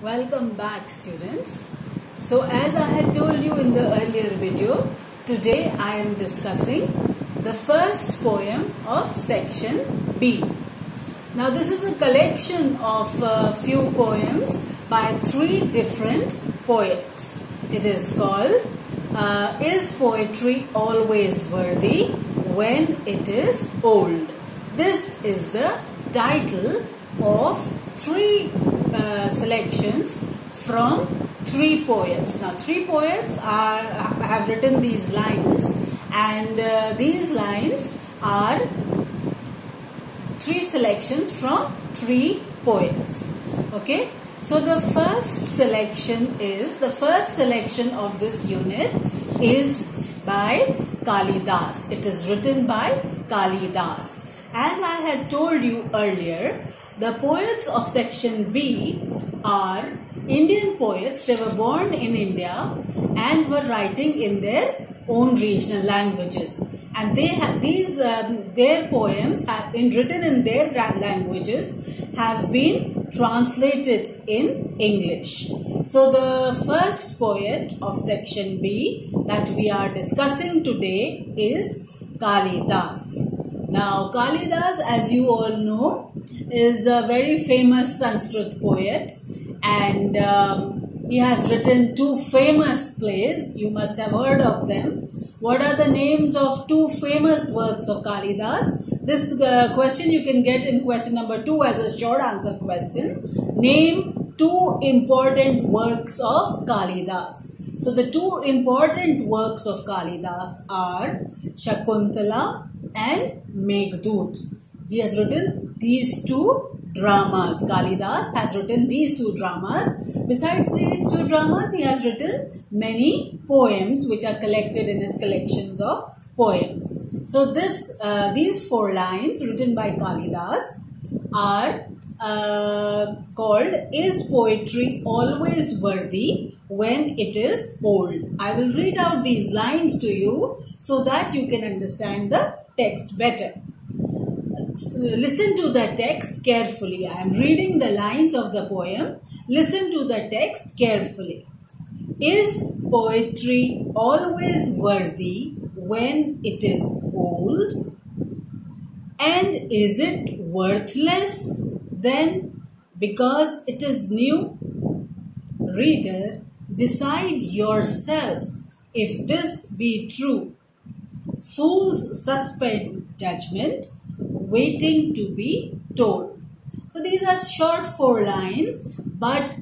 Welcome back students. So as I had told you in the earlier video, today I am discussing the first poem of section B. Now this is a collection of few poems by three different poets. It is called uh, Is Poetry Always Worthy When It Is Old? This is the title of three uh, selections from three poets. Now, three poets are have written these lines, and uh, these lines are three selections from three poets. Okay. So the first selection is the first selection of this unit is by Kalidas. It is written by Kalidas. As I had told you earlier, the poets of section B are Indian poets. They were born in India and were writing in their own regional languages. And they have these um, their poems have been written in their languages have been translated in English. So the first poet of section B that we are discussing today is Kalidas. Now, Kalidas, as you all know, is a very famous Sanskrit poet and um, he has written two famous plays. You must have heard of them. What are the names of two famous works of Kalidas? This uh, question you can get in question number two as a short answer question. Name two important works of Kalidas. So the two important works of Kalidas are Shakuntala and Meghdut. He has written these two dramas. Kalidas has written these two dramas. Besides these two dramas, he has written many poems which are collected in his collections of poems. So this, uh, these four lines written by Kalidas are uh, called Is Poetry Always Worthy When It Is Old? I will read out these lines to you so that you can understand the text better. Listen to the text carefully. I am reading the lines of the poem. Listen to the text carefully. Is poetry always worthy when it is old? And is it worthless then because it is new? Reader, decide yourself if this be true. Fools suspend judgment, waiting to be told. So these are short four lines, but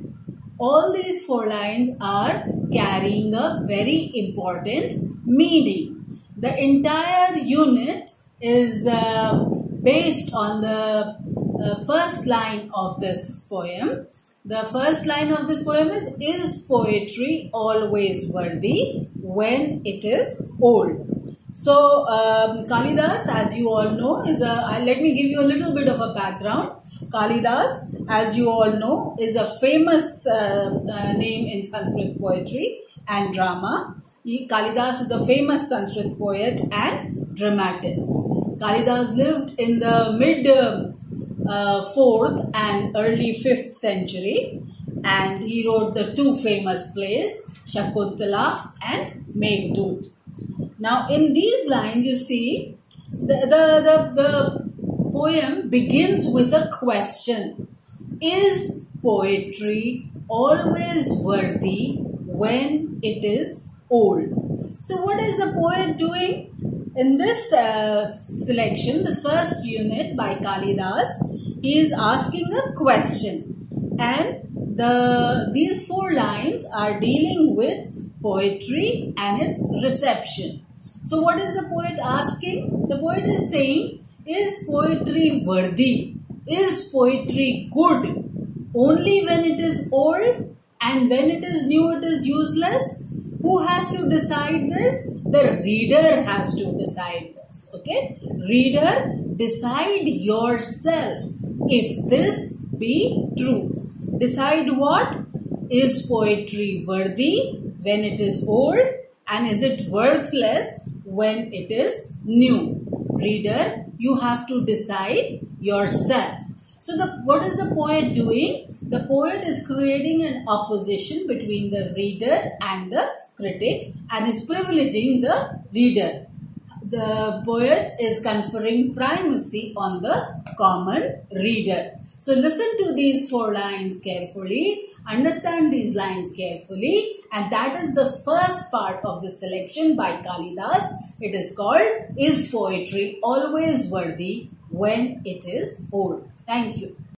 all these four lines are carrying a very important meaning. The entire unit is uh, based on the uh, first line of this poem. The first line of this poem is Is poetry always worthy when it is old? So, um, Kalidas, as you all know, is a, uh, let me give you a little bit of a background. Kalidas, as you all know, is a famous uh, uh, name in Sanskrit poetry and drama. Kalidas is a famous Sanskrit poet and dramatist. Kalidas lived in the mid uh, 4th and early 5th century and he wrote the two famous plays, Shakuntala and Meghdut. Now, in these lines, you see, the, the, the, the poem begins with a question. Is poetry always worthy when it is old? So, what is the poet doing? In this uh, selection, the first unit by Kalidas, he is asking a question. And the these four lines are dealing with poetry and its reception. So what is the poet asking? The poet is saying, is poetry worthy? Is poetry good? Only when it is old and when it is new it is useless? Who has to decide this? The reader has to decide this. Okay? Reader, decide yourself if this be true. Decide what? Is poetry worthy when it is old and is it worthless when it is new. Reader, you have to decide yourself. So the what is the poet doing? the poet is creating an opposition between the reader and the critic and is privileging the reader. The poet is conferring primacy on the common reader. So listen to these four lines carefully, understand these lines carefully and that is the first part of the selection by Kalidas. It is called Is Poetry Always Worthy When It Is Old? Thank you.